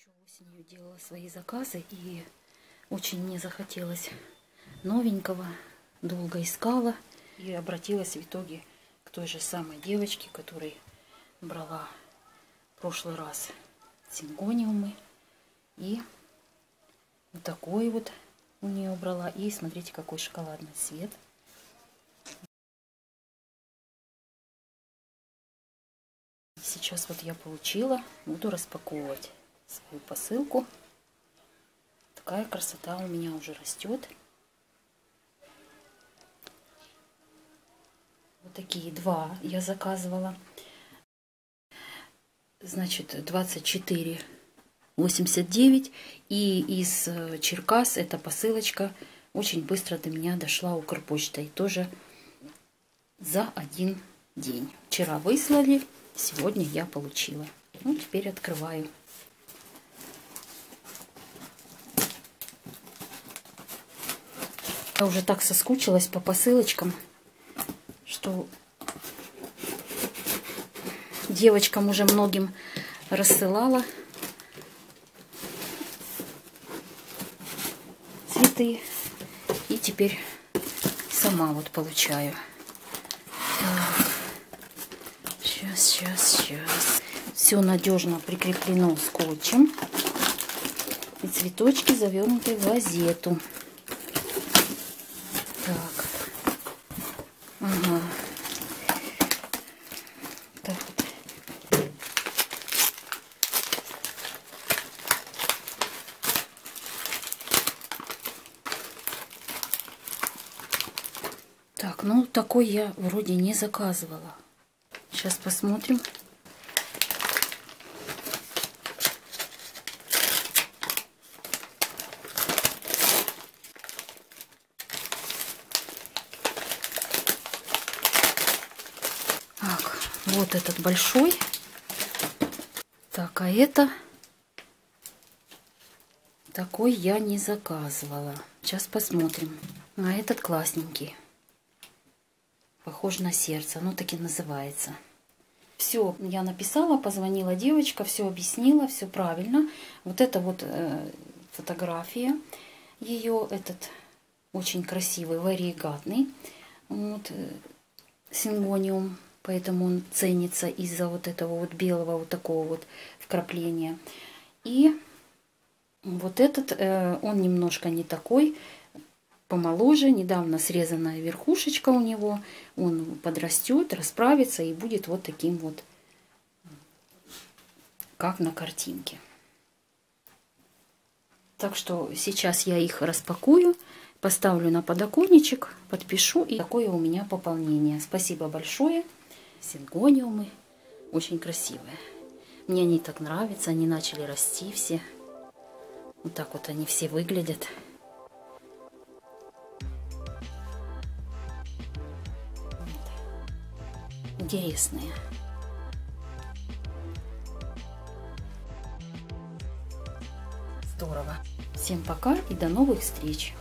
Еще осенью делала свои заказы и очень мне захотелось новенького. Долго искала и обратилась в итоге к той же самой девочке, которой брала в прошлый раз сингониумы. И вот такой вот у нее брала. И смотрите, какой шоколадный цвет. Сейчас вот я получила, буду распаковывать свою посылку. Такая красота у меня уже растет. Вот такие два я заказывала. Значит, 24 89 и из э, Черкас эта посылочка очень быстро до меня дошла Укрпочтой тоже за один день. Вчера выслали, сегодня я получила. Ну, теперь открываю. Я уже так соскучилась по посылочкам, что девочкам уже многим рассылала цветы. И теперь сама вот получаю. Так. Сейчас, сейчас, сейчас. Все надежно прикреплено скотчем. И цветочки завернуты в газету. Так. Ага. Так. Так, ну такой я вроде не заказывала. Сейчас посмотрим. Так, вот этот большой. Так, а это такой я не заказывала. Сейчас посмотрим. А этот классненький. Похож на сердце. Оно таки называется. Все, я написала, позвонила девочка, все объяснила, все правильно. Вот это вот э, фотография ее, этот очень красивый, варигатный. Вот, э, сингониум поэтому он ценится из-за вот этого вот белого вот такого вот вкрапления. И вот этот, э, он немножко не такой, помоложе, недавно срезанная верхушечка у него, он подрастет, расправится и будет вот таким вот, как на картинке. Так что сейчас я их распакую, поставлю на подоконничек, подпишу, и такое у меня пополнение. Спасибо большое сингониумы. Очень красивые. Мне они так нравятся, они начали расти все. Вот так вот они все выглядят. Интересные. Здорово. Всем пока и до новых встреч.